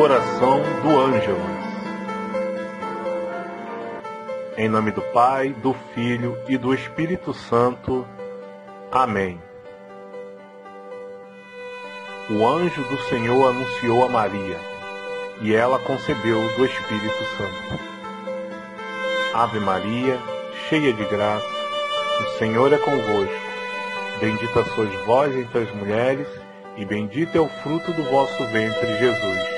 Oração do Ângelus. Em nome do Pai, do Filho e do Espírito Santo. Amém. O anjo do Senhor anunciou a Maria, e ela concebeu do Espírito Santo. Ave Maria, cheia de graça, o Senhor é convosco. Bendita sois vós entre as mulheres, e bendito é o fruto do vosso ventre, Jesus.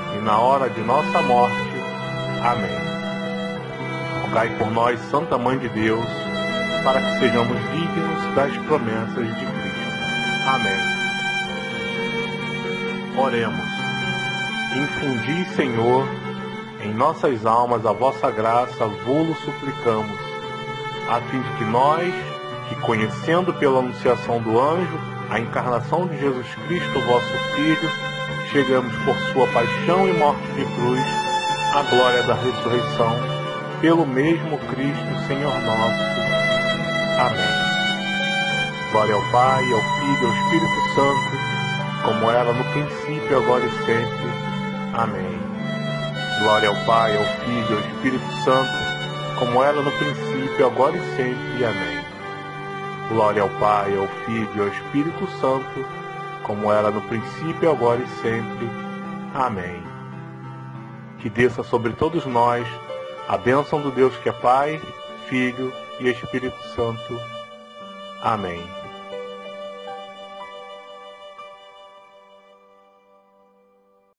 e na hora de nossa morte. Amém. Rogai por nós, Santa Mãe de Deus, para que sejamos dignos das promessas de Cristo. Amém. Oremos. Infundi, Senhor, em nossas almas a vossa graça, vô-lo suplicamos, a fim de que nós, que conhecendo pela anunciação do anjo a encarnação de Jesus Cristo, vosso Filho, chegamos por sua paixão e morte de cruz à glória da ressurreição, pelo mesmo Cristo, Senhor nosso. Amém. Glória ao Pai, ao Filho e ao Espírito Santo, como era no princípio, agora e sempre. Amém. Glória ao Pai, ao Filho e ao Espírito Santo, como era no princípio, agora e sempre. Amém. Glória ao Pai, ao Filho e ao Espírito Santo, como era no princípio, agora e sempre. Amém. Que desça sobre todos nós a bênção do Deus que é Pai, Filho e Espírito Santo. Amém.